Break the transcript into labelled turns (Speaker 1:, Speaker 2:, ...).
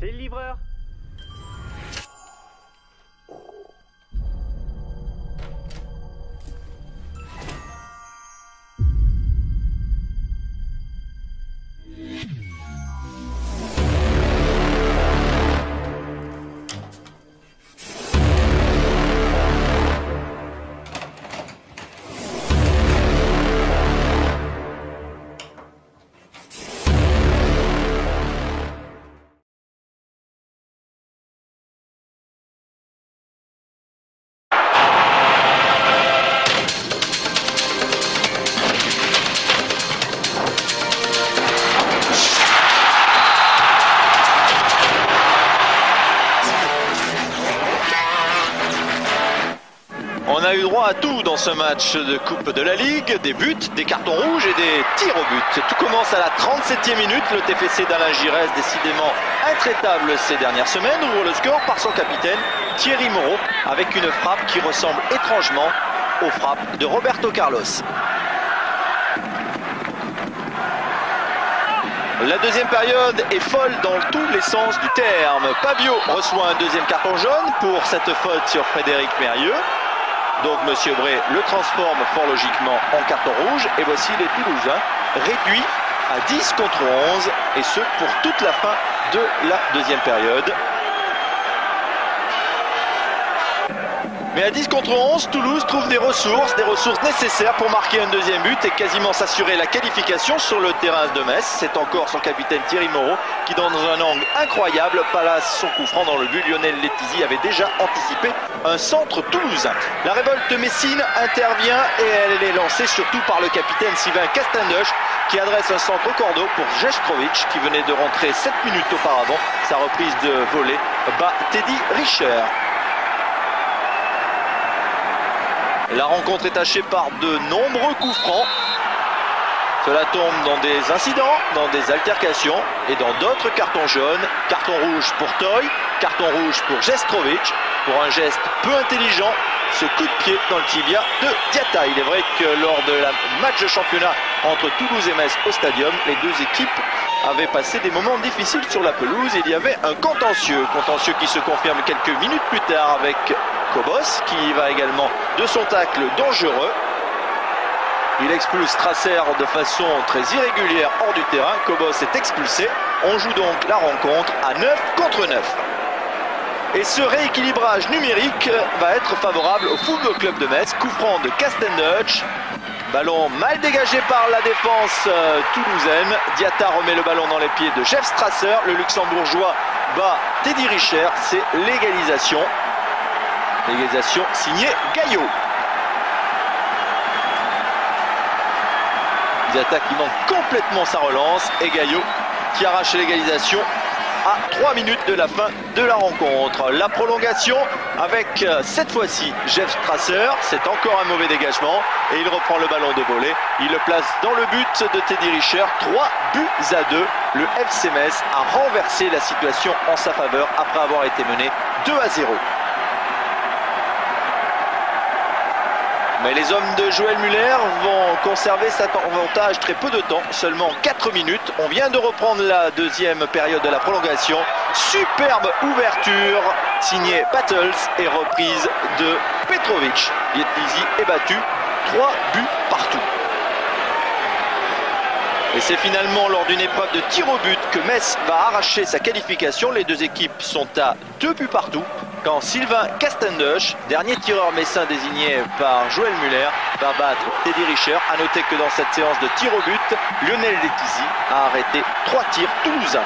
Speaker 1: C'est le livreur
Speaker 2: On a eu droit à tout dans ce match de Coupe de la Ligue, des buts, des cartons rouges et des tirs au but. Tout commence à la 37e minute, le TFC d'Alain Giresse, décidément intraitable ces dernières semaines, ouvre le score par son capitaine Thierry Moreau, avec une frappe qui ressemble étrangement aux frappes de Roberto Carlos. La deuxième période est folle dans tous les sens du terme. Pabio reçoit un deuxième carton jaune pour cette faute sur Frédéric Mérieux. Donc Monsieur Bray le transforme fort logiquement en carton rouge. Et voici les Toulousains réduits à 10 contre 11. Et ce pour toute la fin de la deuxième période. Mais à 10 contre 11, Toulouse trouve des ressources, des ressources nécessaires pour marquer un deuxième but et quasiment s'assurer la qualification sur le terrain de Metz. C'est encore son capitaine Thierry Moreau qui, dans un angle incroyable, place son coup franc dans le but. Lionel Letizy avait déjà anticipé un centre toulousain. La révolte messine intervient et elle est lancée surtout par le capitaine Sylvain Castandoche qui adresse un centre au cordeau pour Jeshtrovic qui venait de rentrer 7 minutes auparavant. Sa reprise de volée bat Teddy Richer. La rencontre est tachée par de nombreux coups francs. Cela tombe dans des incidents, dans des altercations et dans d'autres cartons jaunes. Carton rouge pour Toy, carton rouge pour Gestrovic, pour un geste peu intelligent, ce coup de pied dans le tibia de Diata. Il est vrai que lors de la match de championnat entre Toulouse et Metz au stadium, les deux équipes avaient passé des moments difficiles sur la pelouse. Il y avait un contentieux, contentieux qui se confirme quelques minutes plus tard avec Kobos qui va également de son tacle dangereux. Il expulse Strasser de façon très irrégulière hors du terrain. Kobos est expulsé. On joue donc la rencontre à 9 contre 9. Et ce rééquilibrage numérique va être favorable au Football Club de Metz. Coup franc de Castenduch. Ballon mal dégagé par la défense euh, toulousaine. Diata remet le ballon dans les pieds de Jeff Strasser. Le luxembourgeois bat Teddy Richer. C'est l'égalisation. L'égalisation signée Gaillot. Diata qui manque complètement sa relance et Gaillot qui arrache l'égalisation à 3 minutes de la fin de la rencontre. La prolongation avec cette fois-ci Jeff Strasser, c'est encore un mauvais dégagement et il reprend le ballon de volée. Il le place dans le but de Teddy Richer, 3 buts à 2. Le FC Metz a renversé la situation en sa faveur après avoir été mené 2 à 0. Mais les hommes de Joël Muller vont conserver cet avantage très peu de temps, seulement 4 minutes. On vient de reprendre la deuxième période de la prolongation. Superbe ouverture signée Battles et reprise de Petrovic. Vietlizy est battu, 3 buts partout. Et c'est finalement lors d'une épreuve de tir au but que Metz va arracher sa qualification. Les deux équipes sont à 2 buts partout quand Sylvain Castenduch, dernier tireur messin désigné par Joël Muller, va battre Teddy Richer. A noter que dans cette séance de tir au but, Lionel Letizy a arrêté trois tirs toulousains.